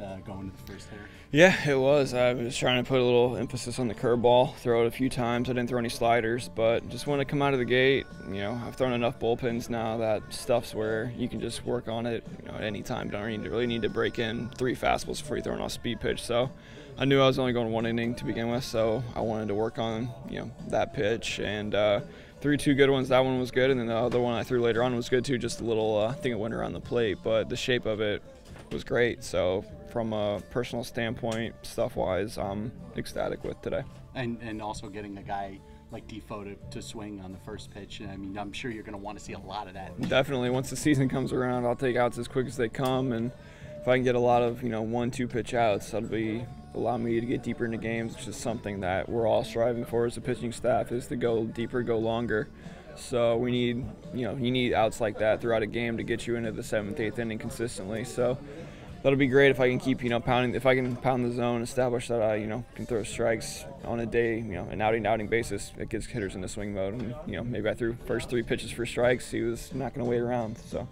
uh, going to the first hitter? Yeah, it was. I was trying to put a little emphasis on the curveball, throw it a few times. I didn't throw any sliders, but just want to come out of the gate. You know, I've thrown enough bullpens now that stuff's where you can just work on it. You know, at any time. Don't really need, to, really need to break in three fastballs before you throw an off speed pitch. So I knew I was only going one inning to begin with, so I wanted to work on you know that pitch and. Uh, threw two good ones. That one was good, and then the other one I threw later on was good too. Just a little uh, thing it went around the plate, but the shape of it was great. So from a personal standpoint, stuff wise, I'm ecstatic with today. And and also getting a guy like Difo to, to swing on the first pitch. I mean, I'm sure you're going to want to see a lot of that. Definitely. Once the season comes around, I'll take outs as quick as they come, and if I can get a lot of you know one two pitch outs, that'll be allow me to get deeper into games, which is something that we're all striving for as a pitching staff is to go deeper, go longer. So we need, you know, you need outs like that throughout a game to get you into the seventh, eighth inning consistently. So that'll be great if I can keep, you know, pounding. If I can pound the zone, establish that I, you know, can throw strikes on a day, you know, an outing outing basis. It gets hitters into swing mode, and you know, maybe I threw first three pitches for strikes. He was not going to wait around. So.